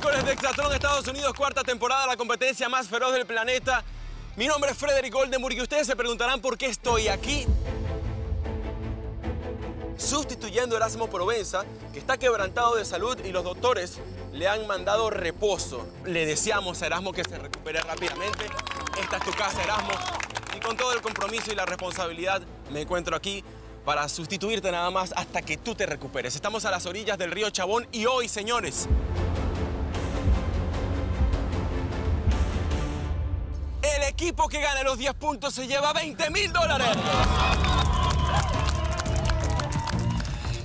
miércoles de Exatlón Estados Unidos, cuarta temporada, la competencia más feroz del planeta. Mi nombre es Frederick Goldenburg y ustedes se preguntarán por qué estoy aquí. Sustituyendo a Erasmo Provenza, que está quebrantado de salud y los doctores le han mandado reposo. Le deseamos a Erasmo que se recupere rápidamente. Esta es tu casa, Erasmo. Y con todo el compromiso y la responsabilidad me encuentro aquí para sustituirte nada más hasta que tú te recuperes. Estamos a las orillas del río Chabón y hoy, señores, equipo que gane los 10 puntos se lleva 20 mil dólares.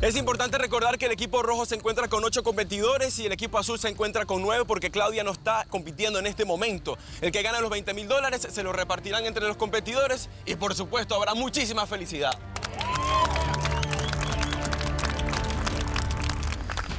Es importante recordar que el equipo rojo se encuentra con 8 competidores y el equipo azul se encuentra con 9 porque Claudia no está compitiendo en este momento. El que gana los 20 mil dólares se lo repartirán entre los competidores y por supuesto habrá muchísima felicidad.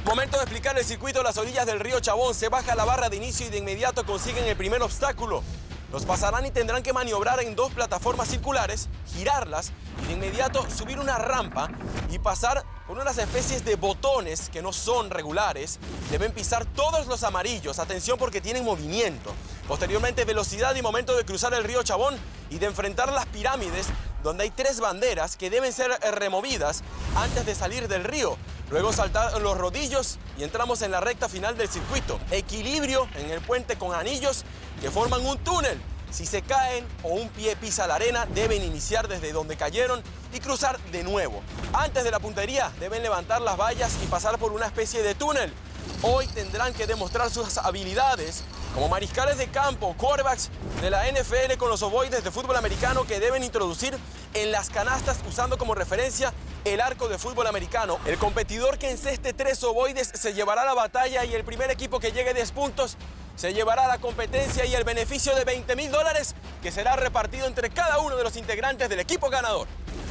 Momento de explicar el circuito a las orillas del río Chabón. Se baja la barra de inicio y de inmediato consiguen el primer obstáculo. Los pasarán y tendrán que maniobrar en dos plataformas circulares, girarlas y de inmediato subir una rampa y pasar por unas especies de botones que no son regulares. Deben pisar todos los amarillos, atención porque tienen movimiento. Posteriormente velocidad y momento de cruzar el río Chabón y de enfrentar las pirámides donde hay tres banderas que deben ser eh, removidas antes de salir del río. Luego saltar los rodillos y entramos en la recta final del circuito. Equilibrio en el puente con anillos que forman un túnel. Si se caen o un pie pisa la arena, deben iniciar desde donde cayeron y cruzar de nuevo. Antes de la puntería, deben levantar las vallas y pasar por una especie de túnel. Hoy tendrán que demostrar sus habilidades como mariscales de campo, quarterbacks de la NFL con los ovoides de fútbol americano que deben introducir en las canastas usando como referencia el arco de fútbol americano. El competidor que enceste tres ovoides se llevará la batalla y el primer equipo que llegue a 10 puntos se llevará la competencia y el beneficio de 20 mil dólares que será repartido entre cada uno de los integrantes del equipo ganador.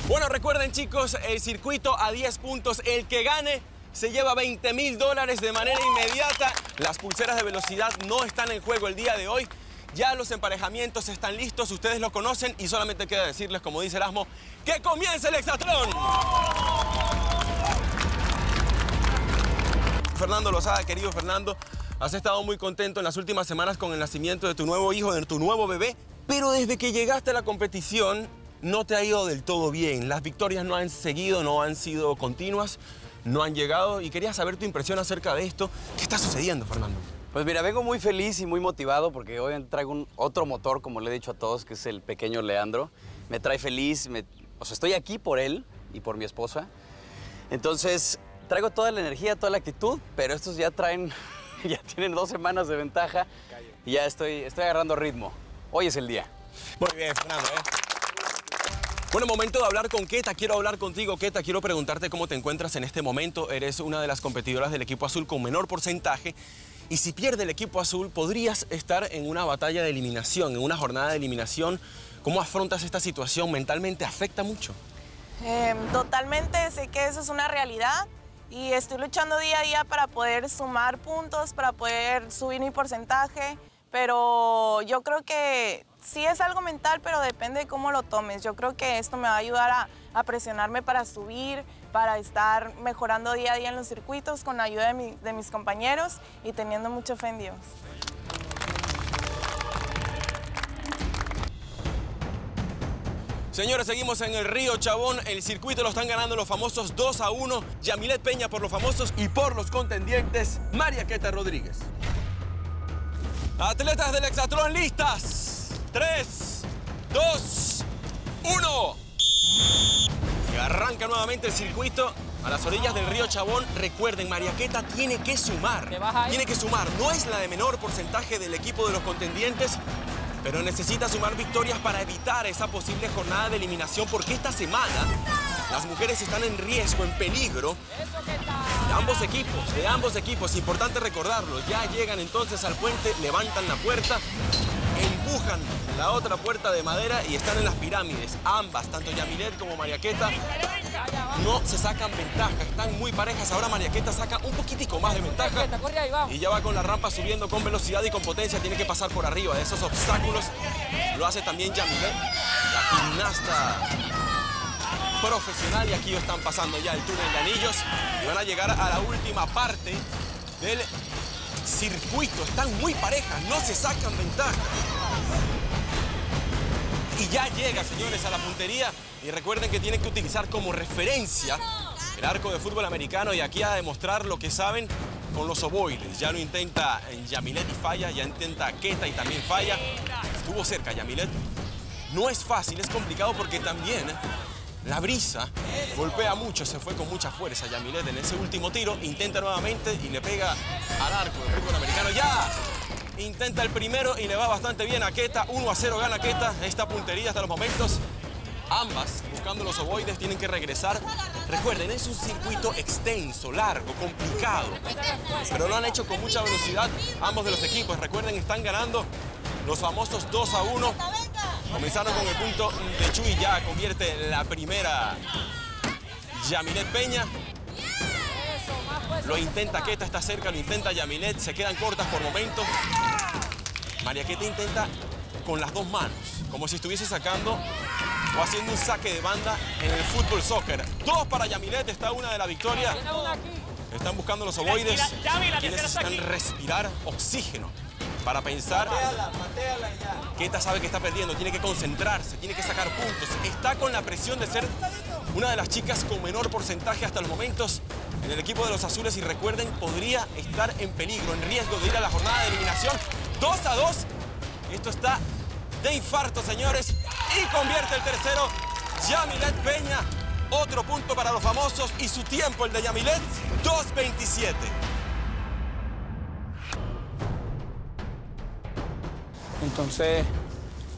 Bueno, recuerden chicos, el circuito a 10 puntos, el que gane se lleva 20 mil dólares de manera inmediata. Las pulseras de velocidad no están en juego el día de hoy. Ya los emparejamientos están listos, ustedes lo conocen y solamente queda decirles, como dice Erasmo, que comience el Exatlón. Fernando Lozada, querido Fernando, has estado muy contento en las últimas semanas con el nacimiento de tu nuevo hijo, de tu nuevo bebé, pero desde que llegaste a la competición no te ha ido del todo bien. Las victorias no han seguido, no han sido continuas, no han llegado y quería saber tu impresión acerca de esto. ¿Qué está sucediendo, Fernando? Pues mira, vengo muy feliz y muy motivado porque hoy traigo un otro motor, como le he dicho a todos, que es el pequeño Leandro. Me trae feliz, me, o sea, estoy aquí por él y por mi esposa. Entonces, traigo toda la energía, toda la actitud, pero estos ya traen, ya tienen dos semanas de ventaja y ya estoy, estoy agarrando ritmo. Hoy es el día. Muy bien, Fernando. ¿eh? Bueno, momento de hablar con Keta. Quiero hablar contigo, Keta. Quiero preguntarte cómo te encuentras en este momento. Eres una de las competidoras del equipo azul con menor porcentaje y si pierde el equipo azul, podrías estar en una batalla de eliminación, en una jornada de eliminación. ¿Cómo afrontas esta situación? ¿Mentalmente afecta mucho? Eh, totalmente, sé que eso es una realidad y estoy luchando día a día para poder sumar puntos, para poder subir mi porcentaje, pero yo creo que sí es algo mental, pero depende de cómo lo tomes. Yo creo que esto me va a ayudar a, presionarme para subir, para estar mejorando día a día en los circuitos con la ayuda de, mi, de mis compañeros y teniendo mucho fe en Dios. Señores, seguimos en el Río Chabón. El circuito lo están ganando los famosos 2 a 1. Yamilet Peña por los famosos y por los contendientes, María Queta Rodríguez. Atletas del Exatlón listas. 3, 2, 1. Y arranca nuevamente el circuito a las orillas del río Chabón. Recuerden, Mariaqueta tiene que sumar. Tiene que sumar. No es la de menor porcentaje del equipo de los contendientes, pero necesita sumar victorias para evitar esa posible jornada de eliminación porque esta semana las mujeres están en riesgo, en peligro. De ambos equipos, de ambos equipos. Importante recordarlo. Ya llegan entonces al puente, levantan la puerta, empujan la otra puerta de madera y están en las pirámides. Ambas, tanto Yamilet como Mariaqueta, no se sacan ventaja. Están muy parejas. Ahora Mariaqueta saca un poquitico más de ventaja. Y ya va con la rampa subiendo con velocidad y con potencia. Tiene que pasar por arriba de esos obstáculos. Lo hace también Yamilet, la gimnasta profesional. Y aquí están pasando ya el túnel de anillos. Y van a llegar a la última parte del circuito. Están muy parejas, no se sacan ventaja. Y ya llega, señores, a la puntería. Y recuerden que tienen que utilizar como referencia el arco de fútbol americano y aquí a demostrar lo que saben con los ovoides. Ya lo intenta Yamilet y falla, ya intenta Keta y también falla. Estuvo cerca Yamilet. No es fácil, es complicado porque también la brisa golpea mucho, se fue con mucha fuerza Yamilet en ese último tiro. Intenta nuevamente y le pega al arco de fútbol americano. ¡Ya! Intenta el primero y le va bastante bien a Keta. 1 a 0 gana Keta. Esta puntería hasta los momentos. Ambas, buscando los ovoides, tienen que regresar. Recuerden, es un circuito extenso, largo, complicado. Pero lo han hecho con mucha velocidad ambos de los equipos. Recuerden, están ganando los famosos 2 a 1. Comenzaron con el punto de Chuy, ya convierte la primera Yamilet Peña. Lo intenta Queta, está cerca, lo intenta Yamilet, se quedan cortas por momentos. María Queta intenta con las dos manos, como si estuviese sacando o haciendo un saque de banda en el fútbol soccer. Dos para Yamilet, está una de la victoria. Están buscando los ovoides, quienes necesitan respirar oxígeno para pensar. Queta sabe que está perdiendo, tiene que concentrarse, tiene que sacar puntos. Está con la presión de ser una de las chicas con menor porcentaje hasta los momentos en el equipo de los azules y recuerden, podría estar en peligro, en riesgo de ir a la jornada de eliminación. 2 a 2. Esto está de infarto, señores. Y convierte el tercero Yamilet Peña. Otro punto para los famosos y su tiempo, el de Yamilet, 2.27. Entonces,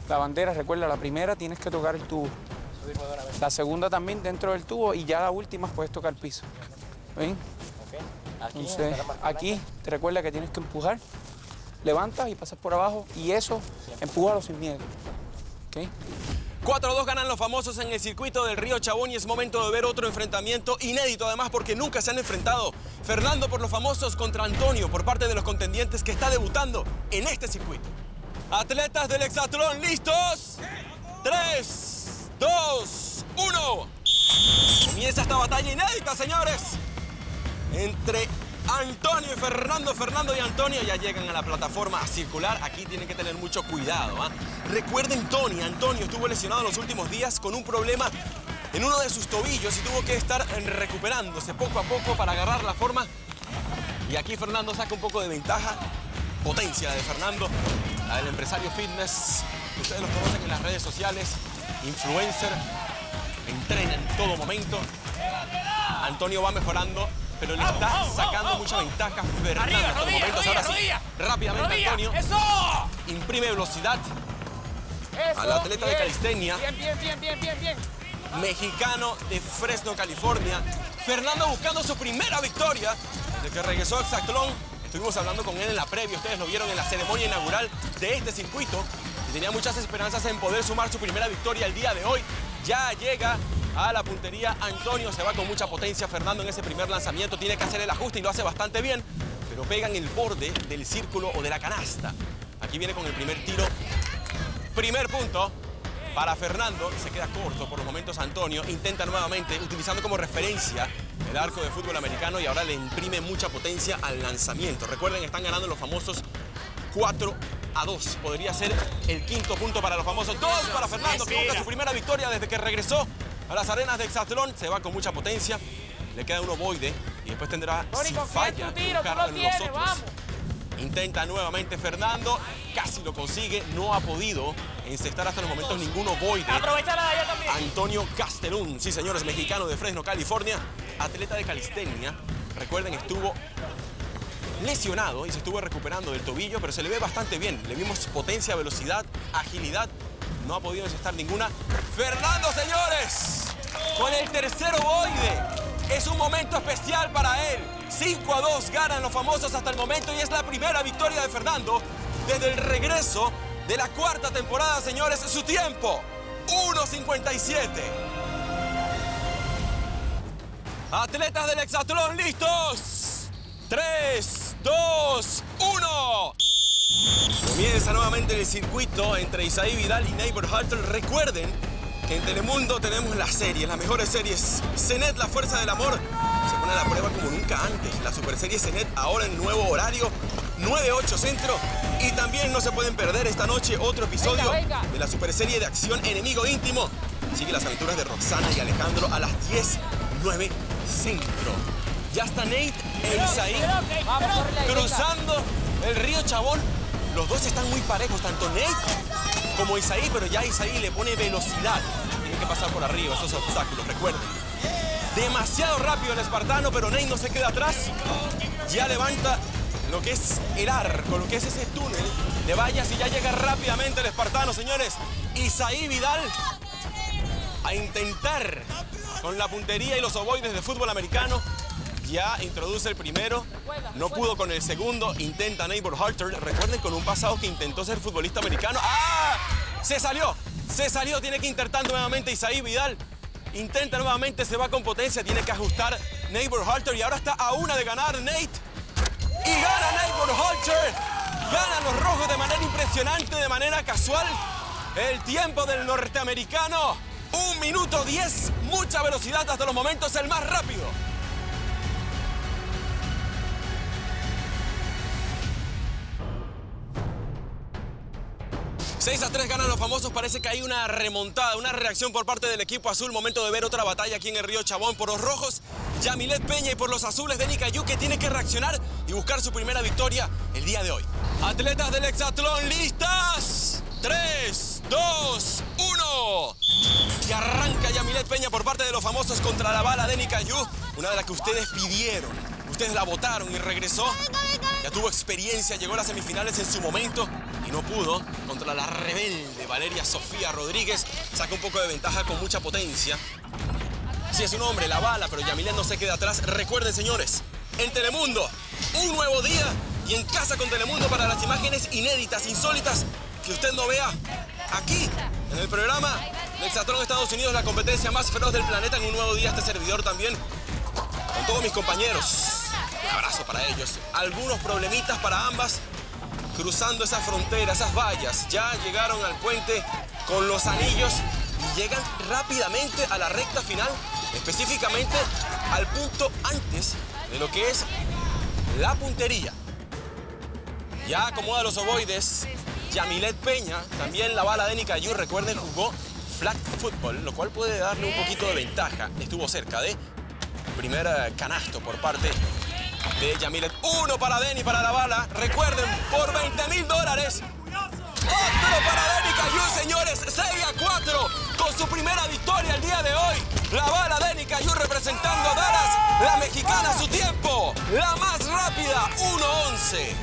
la bandera, recuerda, la primera tienes que tocar el tubo. La segunda también dentro del tubo y ya la última puedes tocar el piso. ¿Ven? Entonces, aquí te recuerda que tienes que empujar, levantas y pasas por abajo y eso, empújalo sin miedo. ¿Ok? 4-2 ganan los famosos en el circuito del Río Chabón y es momento de ver otro enfrentamiento inédito además porque nunca se han enfrentado. Fernando por los famosos contra Antonio por parte de los contendientes que está debutando en este circuito. Atletas del Hexatlón, ¿listos? 3, 2, 1. Comienza esta batalla inédita, señores. Entre Antonio y Fernando, Fernando y Antonio ya llegan a la plataforma circular. Aquí tienen que tener mucho cuidado. ¿ah? Recuerden, Tony, Antonio estuvo lesionado los últimos días con un problema en uno de sus tobillos y tuvo que estar recuperándose poco a poco para agarrar la forma. Y aquí Fernando saca un poco de ventaja. Potencia de Fernando, la del empresario fitness. Ustedes los conocen en las redes sociales. Influencer. Entrena en todo momento. Antonio va mejorando pero le está sacando mucha ventaja Fernando Arriba, rodilla, momentos. rodilla, Ahora sí, rápidamente Rodilla, Antonio ¡Eso! imprime velocidad Eso, al atleta de calistenia. Bien, bien, bien, bien, bien, bien. mexicano de Fresno, California. Fernando buscando su primera victoria desde que regresó a Hexatlón. Estuvimos hablando con él en la previa, ustedes lo vieron en la ceremonia inaugural de este circuito y tenía muchas esperanzas en poder sumar su primera victoria el día de hoy. Ya llega a la puntería Antonio, se va con mucha potencia Fernando en ese primer lanzamiento, tiene que hacer el ajuste y lo hace bastante bien, pero pega en el borde del círculo o de la canasta. Aquí viene con el primer tiro. Primer punto para Fernando, se queda corto por los momentos Antonio, intenta nuevamente utilizando como referencia el arco de fútbol americano y ahora le imprime mucha potencia al lanzamiento. Recuerden, están ganando los famosos 4 a 2. Podría ser el quinto punto para los famosos. 2 para Fernando, que busca su primera victoria desde que regresó a las arenas de Hexatlón. Se va con mucha potencia, le queda un ovoide y después tendrá, si falla, tiro, tú lo los tienes, otros. vamos. Intenta nuevamente Fernando, casi lo consigue, no ha podido encestar hasta los momentos ningún ovoide. Aprovecha la de allá también. Antonio Castellún, sí señores, mexicano de Fresno, California, atleta de calistenia. Recuerden, estuvo lesionado y se estuvo recuperando del tobillo, pero se le ve bastante bien. Le vimos potencia, velocidad, agilidad. No ha podido encestar ninguna. Fernando, señores, con el tercer ovoide. Es un momento especial para él. 5 a 2 ganan los famosos hasta el momento y es la primera victoria de Fernando desde el regreso de la cuarta temporada, señores. Su tiempo, 1.57. Atletas del Hexatlón, listos. 3, 2, 1. Comienza nuevamente el circuito entre Isaí Vidal y Neighbor Halter. Recuerden En Telemundo tenemos las series, las mejores series. Cenet, la fuerza del amor, se pone a la prueba como nunca antes. La superserie Cenet ahora en nuevo horario, 9-8 centro. Y también no se pueden perder esta noche otro episodio Venga, venga. de la superserie de acción Enemigo Íntimo. Sigue las aventuras de Roxana y Alejandro a las 10, 9 centro. Ya está Nate e Isaí cruzando el río Chabón. Los dos están muy parejos, tanto Nate como Isaí, pero ya Isaí le pone velocidad. Tiene que pasar por arriba esos obstáculos, recuerden. Demasiado rápido el espartano, pero Nate no se queda atrás. Ya levanta lo que es el arco, lo que es ese túnel de vallas y ya llega rápidamente el espartano, señores. Isaí Vidal a intentar con la puntería y los ovoides de fútbol americano. Ya introduce el primero, no pudo con el segundo, intenta Neighbor Halter. Recuerden con un pasado que intentó ser futbolista americano. ¡Ah! Se salió, se salió, tiene que intentar nuevamente Isaí Vidal. Intenta nuevamente, se va con potencia, tiene que ajustar Neighbor Halter y ahora está a una de ganar Nate. Y gana Neighbor Halter. Ganan los rojos de manera impresionante, de manera casual. El tiempo del norteamericano. Un minuto diez. Mucha velocidad hasta los momentos, el más rápido. Seis a 3 ganan los famosos. Parece que hay una remontada, una reacción por parte del equipo azul. Momento de ver otra batalla aquí en el Río Chabón. Por los rojos, Yamilet Peña y por los azules, Denis Cayu, que tiene que reaccionar y buscar su primera victoria el día de hoy. Atletas del hexatlón, ¿listas? 3, 2, 1. Y arranca Yamilet Peña por parte de los famosos contra la bala de Nicayú, una de las que ustedes pidieron. Ustedes la votaron y regresó. Ya tuvo experiencia, llegó a las semifinales en su momento y no pudo contra la rebelde Valeria Sofía Rodríguez. Saca un poco de ventaja con mucha potencia. Sí, es un hombre, la bala, pero Yamilet no se queda atrás. Recuerden, señores, en Telemundo, un nuevo día y en casa con Telemundo para las imágenes inéditas, insólitas, que usted no vea aquí, en el programa de Hexatlón Estados Unidos, la competencia más feroz del planeta. En un nuevo día, este servidor también, con todos mis compañeros. Un abrazo para ellos. Algunos problemitas para ambas, cruzando esa frontera, esas vallas. Ya llegaron al puente con los anillos y llegan rápidamente a la recta final, específicamente al punto antes de lo que es la puntería. Ya acomoda los ovoides. Yamilet Peña, también la bala de Nicayú, recuerden, jugó flag football, lo cual puede darle un poquito de ventaja. Estuvo cerca de primer canasto por parte de Yamilet. Uno para Denny, para la bala. Recuerden, por 20 mil dólares. Otro para Denny Cayú, señores. 6 a 4 con su primera victoria el día de hoy. La bala Denny Cayú representando a Dallas. La mexicana, su tiempo. La más rápida, 1-11.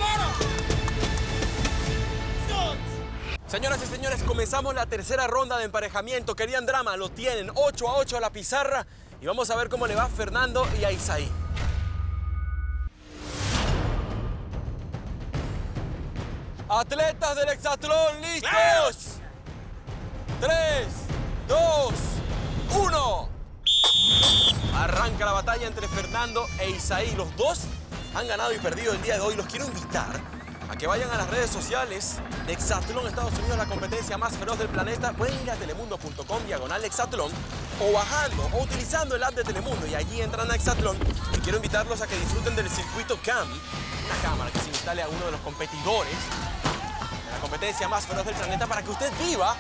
Señoras y señores, comenzamos la tercera ronda de emparejamiento. Querían drama, lo tienen. 8 a 8 a la pizarra. Y vamos a ver cómo le va a Fernando y a Isaí. Atletas del hexatlón, listos. 3, 2, 1. Arranca la batalla entre Fernando e Isaí. Los dos han ganado y perdido el día de hoy. Los quiero invitar a que vayan a las redes sociales de Hexatlón Estados Unidos, la competencia más feroz del planeta. Pueden ir a telemundo.com diagonal Hexatlón o bajando o utilizando el app de Telemundo y allí entran a Hexatlón. Y quiero invitarlos a que disfruten del circuito CAM, una cámara que se instale a uno de los competidores la competencia más feroz del planeta para que usted viva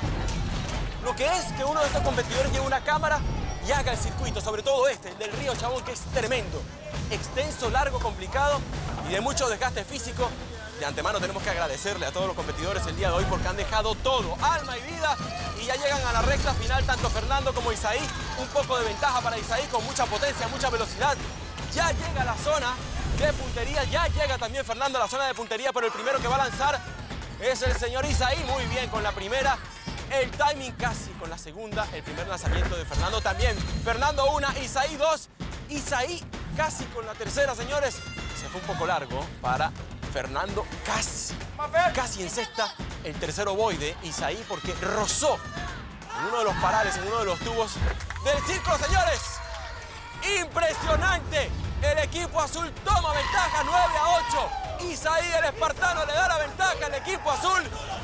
lo que es que uno de estos competidores lleve una cámara y haga el circuito, sobre todo este, el del río Chabón, que es tremendo, extenso, largo, complicado y de mucho desgaste físico. De antemano tenemos que agradecerle a todos los competidores el día de hoy porque han dejado todo, alma y vida, y ya llegan a la recta final tanto Fernando como Isaí. Un poco de ventaja para Isaí con mucha potencia, mucha velocidad. Ya llega a la zona de puntería, ya llega también Fernando a la zona de puntería, pero el primero que va a lanzar es el señor Isaí. Muy bien con la primera. El timing casi con la segunda. El primer lanzamiento de Fernando también. Fernando una, Isaí dos. Isaí casi con la tercera, señores. Se fue un poco largo para Fernando. Casi, casi en sexta. El tercero ovoide, Isaí, porque rozó en uno de los parales, en uno de los tubos del círculo, señores. Impresionante. El equipo azul toma ventaja 9 a 8. Isaí el espartano le da la ventaja al equipo azul.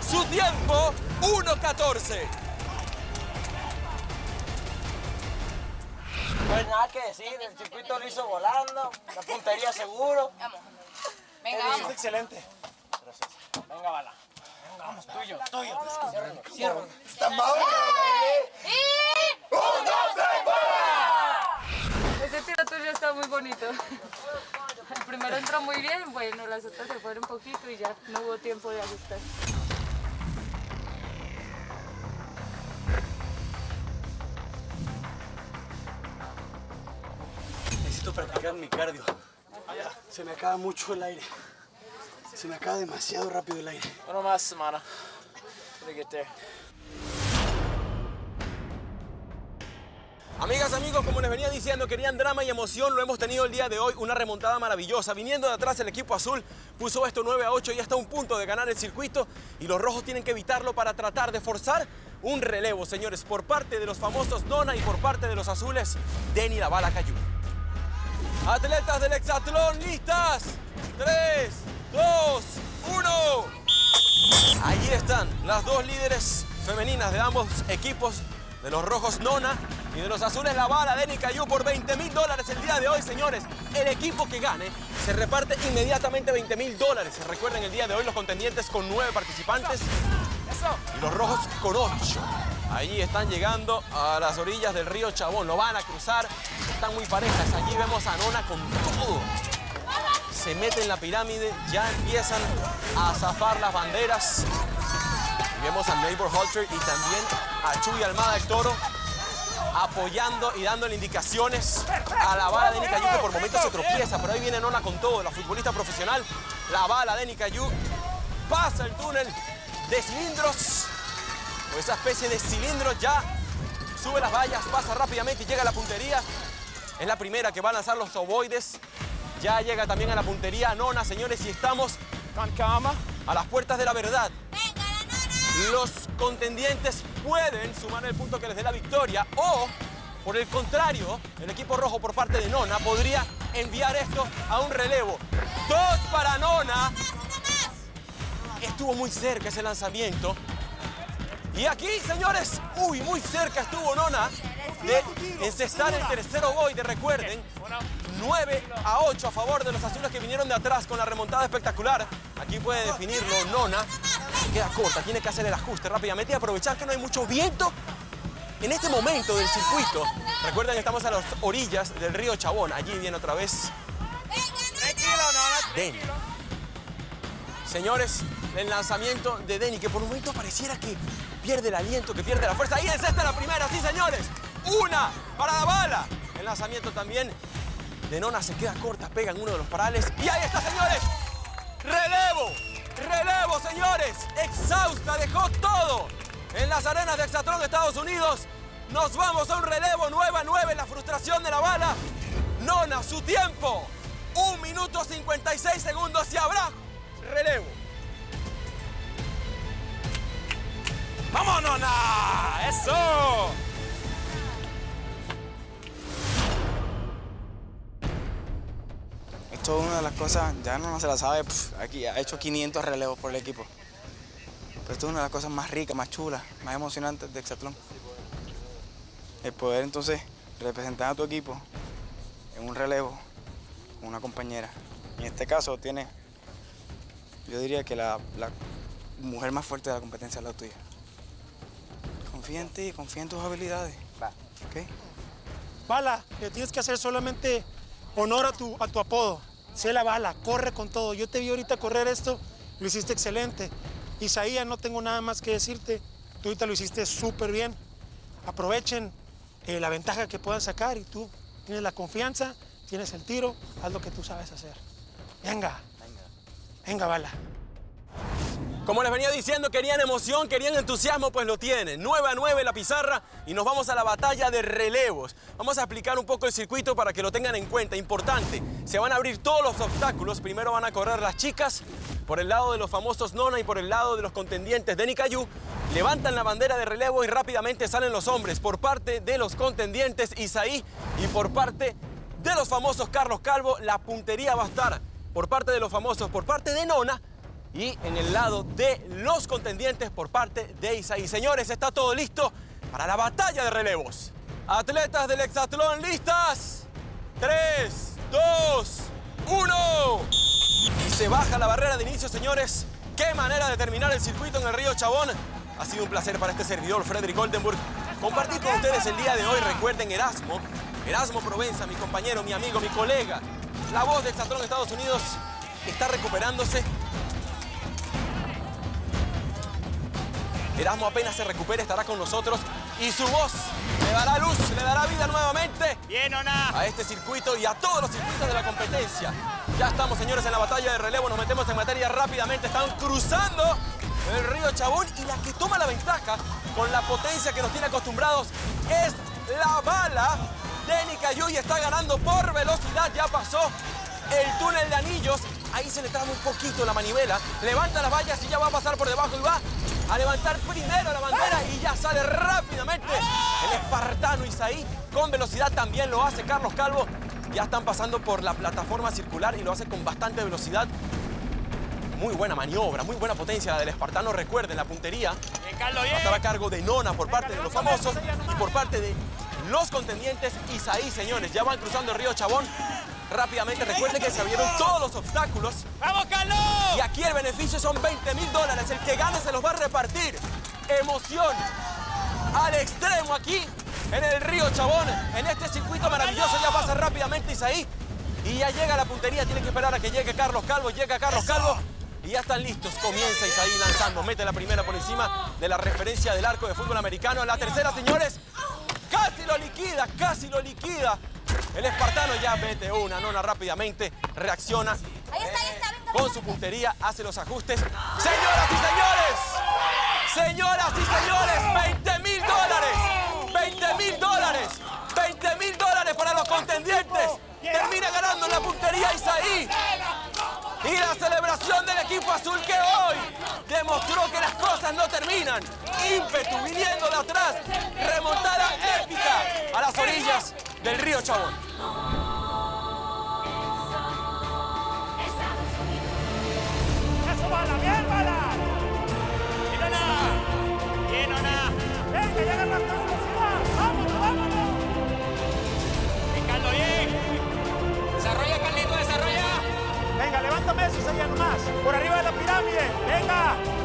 Su tiempo 1-14. No hay nada que decir, el circuito lo hizo volando, la puntería seguro. Venga, Lo hiciste vamos. excelente. Venga, bala. Venga, vamos, tuyo, tuyo. Cierra, cierra. Ese muy bonito. El primero entró muy bien, bueno, las otras se fueron un poquito y ya no hubo tiempo de ajustar. Necesito practicar mi cardio. Se me acaba mucho el aire. Se me acaba demasiado rápido el aire. Uno más, semana. Gotta get there. Amigas, amigos, como les venía diciendo, querían drama y emoción, lo hemos tenido el día de hoy, una remontada maravillosa. Viniendo de atrás el equipo azul puso esto 9 a 8 y está a un punto de ganar el circuito y los rojos tienen que evitarlo para tratar de forzar un relevo, señores, por parte de los famosos Nona y por parte de los azules, Denny la bala cayó. Atletas del hexatlón, listas. 3, 2, 1. Allí están las dos líderes femeninas de ambos equipos, de los rojos Nona y de los azules La Bala. Denny cayó por 20 mil dólares el día de hoy, señores. El equipo que gane se reparte inmediatamente 20 mil dólares. Recuerden el día de hoy los contendientes con nueve participantes y los rojos con ocho. Allí están llegando a las orillas del río Chabón. Lo van a cruzar. Están muy parejas. Allí vemos a Nona con todo se mete en la pirámide, ya empiezan a zafar las banderas. Y vemos a Neighbor Halter y también a Chuy Almada del Toro apoyando y dándole indicaciones a la bala de Nicayú, que por momentos se tropieza, pero ahí viene Nona con todo, la futbolista profesional. La bala de Nicayú pasa el túnel de cilindros, o esa especie de cilindros ya sube las vallas, pasa rápidamente y llega a la puntería. Es la primera que va a lanzar los ovoides. Ya llega también a la puntería Nona, señores, y estamos con calma a las puertas de la verdad. Los contendientes pueden sumar el punto que les dé la victoria o, por el contrario, el equipo rojo por parte de Nona podría enviar esto a un relevo. Dos para Nona. Estuvo muy cerca ese lanzamiento. Y aquí, señores, uy, muy cerca estuvo Nona de encestar el tercer ovoide, recuerden. 9 a 8 a favor de los azules que vinieron de atrás con la remontada espectacular. Aquí puede definirlo Nona. Queda corta, tiene que hacer el ajuste rápidamente y aprovechar que no hay mucho viento en este momento del circuito. Recuerden que estamos a las orillas del río Chabón. Allí viene otra vez Denny. Señores, el lanzamiento de Denny, que por un momento pareciera que pierde el aliento, que pierde la fuerza. Ahí es esta la primera, sí, señores. Una para la bala. El lanzamiento también de Nona se queda corta, pega en uno de los parales. Y ahí está, señores. Relevo. Relevo, señores. Exhausta, dejó todo en las arenas de Exatlón de Estados Unidos. Nos vamos a un relevo 9 a 9. La frustración de la bala. Nona, su tiempo. Un minuto 56 segundos y habrá relevo. ¡Vamos, Nona! ¡Eso! Esto es una de las cosas, ya no se la sabe, pf, aquí ha hecho 500 relevos por el equipo. Pero esto es una de las cosas más ricas, más chulas, más emocionantes de Exatlón. El poder entonces representar a tu equipo en un relevo con una compañera. En este caso tiene, yo diría que la, la mujer más fuerte de la competencia es la tuya. Confía en ti, confía en tus habilidades. ¿ok? Bala, le tienes que hacer solamente honor a tu, a tu apodo. Sé la bala, corre con todo. Yo te vi ahorita correr esto, lo hiciste excelente. Isaías, no tengo nada más que decirte. Tú ahorita lo hiciste súper bien. Aprovechen eh, la ventaja que puedan sacar y tú tienes la confianza, tienes el tiro, haz lo que tú sabes hacer. Venga, venga, bala. Como les venía diciendo, querían emoción, querían entusiasmo, pues lo tienen. 9 a 9 la pizarra y nos vamos a la batalla de relevos. Vamos a explicar un poco el circuito para que lo tengan en cuenta. Importante, se van a abrir todos los obstáculos. Primero van a correr las chicas por el lado de los famosos Nona y por el lado de los contendientes de Nicayú. Levantan la bandera de relevo y rápidamente salen los hombres por parte de los contendientes Isaí y por parte de los famosos Carlos Calvo. La puntería va a estar por parte de los famosos, por parte de Nona y en el lado de los contendientes por parte de Isaí. Señores, está todo listo para la batalla de relevos. Atletas del hexatlón, ¿listas? 3, 2, 1. Y se baja la barrera de inicio, señores. Qué manera de terminar el circuito en el río Chabón. Ha sido un placer para este servidor, Frederick Oldenburg, compartir con ustedes el día de hoy. Recuerden Erasmo, Erasmo Provenza, mi compañero, mi amigo, mi colega, la voz del Hexatlón de Estados Unidos, está recuperándose. Erasmo apenas se recupere estará con nosotros y su voz le dará luz, le dará vida nuevamente Bien o nada. a este circuito y a todos los circuitos de la competencia. Ya estamos, señores, en la batalla de relevo. Nos metemos en materia rápidamente. Están cruzando el río Chabón y la que toma la ventaja con la potencia que nos tiene acostumbrados es la bala. Denny Cayuy está ganando por velocidad. Ya pasó el túnel de anillos. Ahí se le traba un poquito la manivela. Levanta las vallas y ya va a pasar por debajo y va a levantar primero la bandera y ya sale rápidamente el espartano Isaí. Con velocidad también lo hace Carlos Calvo. Ya están pasando por la plataforma circular y lo hace con bastante velocidad. Muy buena maniobra, muy buena potencia del espartano. Recuerden, la puntería va a estar a cargo de Nona por parte de los famosos y por parte de los contendientes Isaí, señores. Ya van cruzando el río Chabón. Rápidamente, recuerden que se abrieron todos los obstáculos ¡Vamos, Carlos! y aquí el beneficio son 20 mil dólares. El que gane se los va a repartir. Emoción al extremo aquí en el río Chabón. En este circuito maravilloso ya pasa rápidamente Isaí. Y ya llega la puntería. Tienen que esperar a que llegue Carlos Calvo. Llega Carlos Calvo. Y ya están listos. Comienza Isaí lanzando. Mete la primera por encima de la referencia del arco de fútbol americano. La tercera, señores. Casi lo liquida, casi lo liquida. El espartano ya mete una nona rápidamente. Reacciona Ahí está, ahí está, venga, con su puntería, hace los ajustes. Señoras y señores, señoras y señores, 20 mil dólares, 20 mil dólares, 20 mil dólares para los contendientes. Termina ganando en la puntería Isaí. Y la celebración del equipo azul que hoy demostró que las cosas no terminan. Ímpetu viniendo de atrás, remontada épica a las orillas del río Chabón. ¡Eso, bala! ¡Bien, bala! ¡Bien nada! ¡Bien nada! ¡Venga, ya agarraste velocidad! ¡Vámonos, vámonos! ¡Bien, Carlos, bien! ¡Desarrolla, Carlito, desarrolla! Venga, levántame eso, sería nomás. Por arriba de la pirámide. Venga.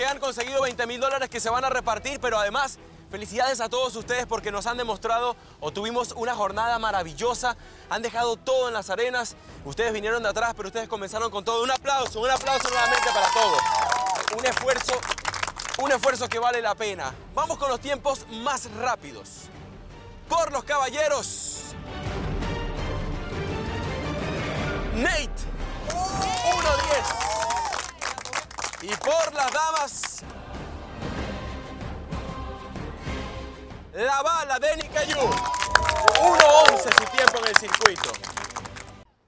Porque han conseguido 20 mil dólares que se van a repartir, pero además felicidades a todos ustedes porque nos han demostrado o tuvimos una jornada maravillosa, han dejado todo en las arenas, ustedes vinieron de atrás, pero ustedes comenzaron con todo. Un aplauso, un aplauso nuevamente para todos. Un esfuerzo, un esfuerzo que vale la pena. Vamos con los tiempos más rápidos. Por los caballeros. Nate, 1.10. Y por las damas, la bala de Nicayú. 1.11 su tiempo en el circuito.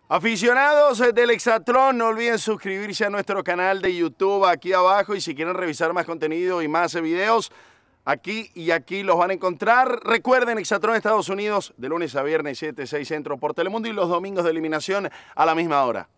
Aficionados del Hexatlón, no olviden suscribirse a nuestro canal de YouTube aquí abajo y si quieren revisar más contenido y más videos, aquí y aquí los van a encontrar. Recuerden, Hexatlón Estados Unidos, de lunes a viernes 7, 6 centro por Telemundo y los domingos de eliminación a la misma hora.